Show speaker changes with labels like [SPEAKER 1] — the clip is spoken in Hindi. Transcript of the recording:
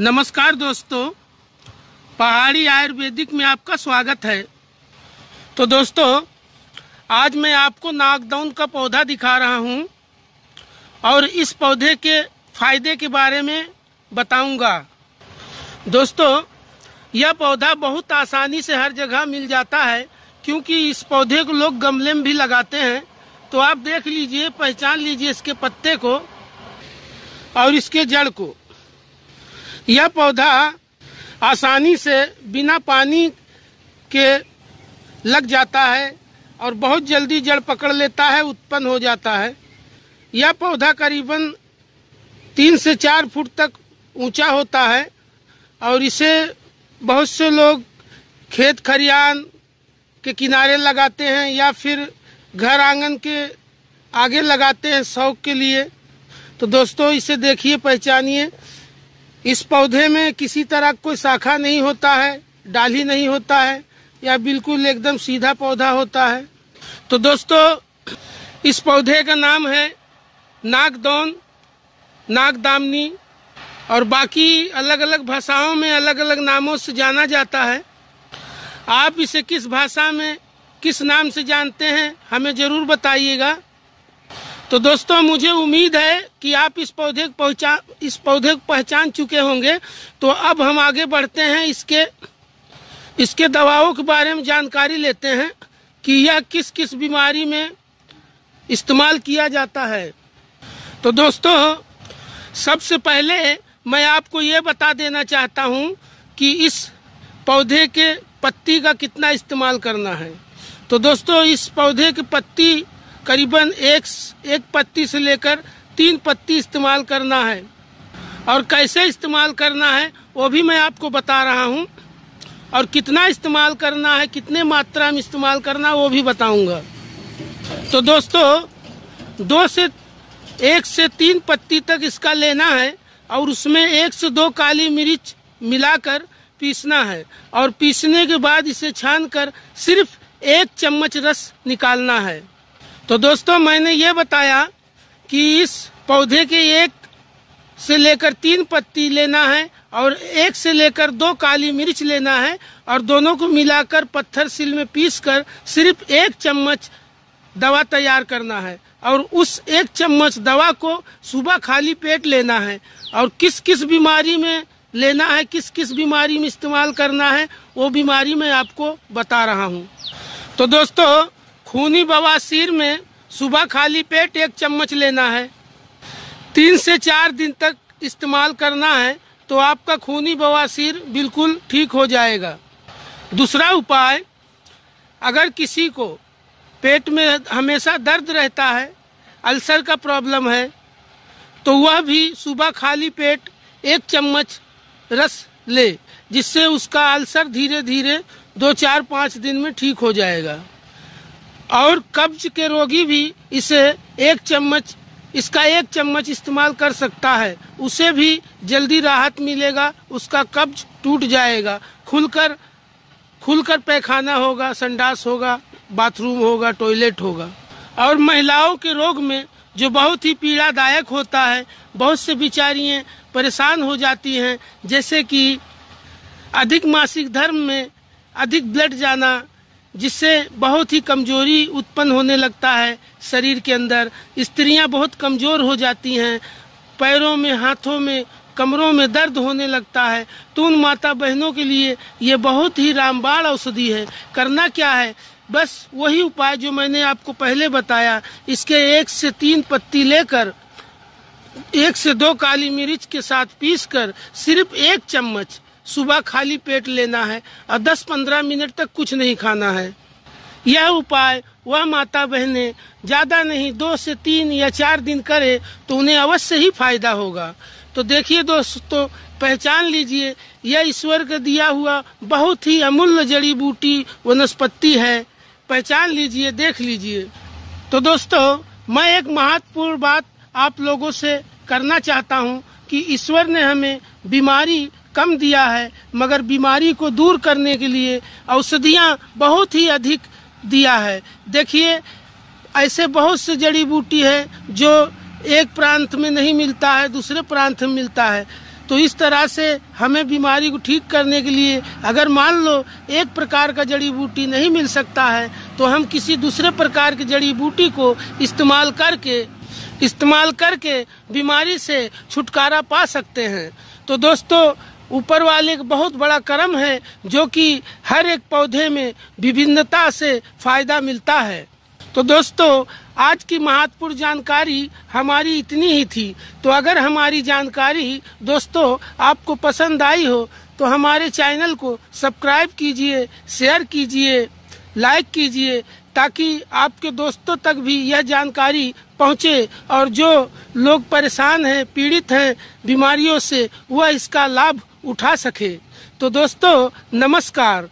[SPEAKER 1] नमस्कार दोस्तों, पहाड़ी आयुर्वेदिक में आपका स्वागत है। तो दोस्तों, आज मैं आपको नागदाउन का पौधा दिखा रहा हूँ और इस पौधे के फ़ायदे के बारे में बताऊँगा। दोस्तों, यह पौधा बहुत आसानी से हर जगह मिल जाता है, क्योंकि इस पौधे को लोग गमले में भी लगाते हैं। तो आप देख लीजिए, पहचान लीजिए इसके पत्ते को और इसके जड़ को। यह पौधा आसानी से बिना पानी के लग जाता है और बहुत जल्दी जड़ पकड़ लेता है, उत्पन्न हो जाता है। यह पौधा करीबन तीन से चार फुट तक ऊँचा होता है और इसे बहुत से लोग खेत खरियान के किनारे लगाते हैं या फिर घर आँगन के आगे लगाते हैं शौक के लिए। तो दोस्तों, इसे देखिए, पहचानिए। इस पौधे में किसी तरह कोई शाखा नहीं होता है, डाली नहीं होता है, या बिल्कुल एकदम सीधा पौधा होता है। तो दोस्तों, इस पौधे का नाम है नागदौन, नागदामनी, और बाकी अलग अलग भाषाओं में अलग अलग नामों से जाना जाता है। आप इसे किस भाषा में, किस नाम से जानते हैं, हमें ज़रूर बताइएगा। तो दोस्तों, मुझे उम्मीद है कि आप इस पौधे को पहचान इस पौधे को पहचान चुके होंगे। तो अब हम आगे बढ़ते हैं। इसके इसके दवाओं के बारे में जानकारी लेते हैं कि यह किस किस बीमारी में इस्तेमाल किया जाता है। तो दोस्तों, सबसे पहले मैं आपको ये बता देना चाहता हूँ कि इस पौधे के पत्ती का कितना इस्तेमाल करना है। तो दोस्तों, इस पौधे की पत्ती करीबन एक एक पत्ती से लेकर तीन पत्ती इस्तेमाल करना है। और कैसे इस्तेमाल करना है, वो भी मैं आपको बता रहा हूँ। और कितना इस्तेमाल करना है, कितने मात्रा में इस्तेमाल करना है, वो भी बताऊँगा। तो दोस्तों, दो से, एक से तीन पत्ती तक इसका लेना है, और उसमें एक से दो काली मिर्च मिलाकर पीसना है। और पीसने के बाद इसे छान कर सिर्फ़ एक चम्मच रस निकालना है। तो दोस्तों, मैंने ये बताया कि इस पौधे के एक से लेकर तीन पत्ती लेना है और एक से लेकर दो काली मिर्च लेना है और दोनों को मिलाकर पत्थर सिल में पीस कर सिर्फ़ एक चम्मच दवा तैयार करना है और उस एक चम्मच दवा को सुबह खाली पेट लेना है और किस किस बीमारी में लेना है किस किस बीमारी में इस्तेमाल करना है, वो बीमारी मैं आपको बता रहा हूँ। तो दोस्तों खूनी बवासीर में सुबह खाली पेट एक चम्मच लेना है। तीन से चार दिन तक इस्तेमाल करना है तो आपका खूनी बवासीर बिल्कुल ठीक हो जाएगा। दूसरा उपाय, अगर किसी को पेट में हमेशा दर्द रहता है, अल्सर का प्रॉब्लम है तो वह भी सुबह खाली पेट एक चम्मच रस ले, जिससे उसका अल्सर धीरे धीरे दो चार पाँच दिन में ठीक हो जाएगा। और कब्ज के रोगी भी इसे एक चम्मच, इसका एक चम्मच इस्तेमाल कर सकता है। उसे भी जल्दी राहत मिलेगा, उसका कब्ज टूट जाएगा। खुलकर खुलकर पैखाना होगा, संडास होगा, बाथरूम होगा, टॉयलेट होगा। और महिलाओं के रोग में जो बहुत ही पीड़ादायक होता है, बहुत से बिचारियाँ परेशान हो जाती हैं, जैसे कि अधिक मासिक धर्म में अधिक ब्लड जाना जिससे बहुत ही कमज़ोरी उत्पन्न होने लगता है शरीर के अंदर। स्त्रियाँ बहुत कमज़ोर हो जाती हैं, पैरों में, हाथों में, कमरों में दर्द होने लगता है। तो उन माता बहनों के लिए ये बहुत ही रामबाण औषधि है। करना क्या है? बस वही उपाय जो मैंने आपको पहले बताया। इसके एक से तीन पत्ती लेकर, एक से दो काली मिर्च के साथ पीसकर, सिर्फ़ एक चम्मच सुबह खाली पेट लेना है और 10-15 मिनट तक कुछ नहीं खाना है। यह उपाय वह माता बहनें ज़्यादा नहीं, दो से तीन या चार दिन करे तो उन्हें अवश्य ही फ़ायदा होगा। तो देखिए दोस्तों, पहचान लीजिए, यह ईश्वर का दिया हुआ बहुत ही अमूल्य जड़ी बूटी, वनस्पति है। पहचान लीजिए, देख लीजिए। तो दोस्तों, मैं एक महत्वपूर्ण बात आप लोगों से करना चाहता हूँ कि ईश्वर ने हमें बीमारी कम दिया है, मगर बीमारी को दूर करने के लिए औषधियाँ बहुत ही अधिक दिया है। देखिए, ऐसे बहुत से जड़ी बूटी है जो एक प्रांत में नहीं मिलता है, दूसरे प्रांत में मिलता है। तो इस तरह से हमें बीमारी को ठीक करने के लिए अगर मान लो एक प्रकार का जड़ी बूटी नहीं मिल सकता है तो हम किसी दूसरे प्रकार की जड़ी बूटी को इस्तेमाल करके इस्तेमाल करके बीमारी से छुटकारा पा सकते हैं। तो दोस्तों ऊपर वाले का बहुत बड़ा कर्म है, जो कि हर एक पौधे में विभिन्नता से फ़ायदा मिलता है। तो दोस्तों, आज की महत्वपूर्ण जानकारी हमारी इतनी ही थी। तो अगर हमारी जानकारी दोस्तों आपको पसंद आई हो तो हमारे चैनल को सब्सक्राइब कीजिए, शेयर कीजिए, लाइक कीजिए, ताकि आपके दोस्तों तक भी यह जानकारी पहुँचे और जो लोग परेशान हैं, पीड़ित हैं, बीमारियों से, वह इसका लाभ उठा सके। तो दोस्तों नमस्कार।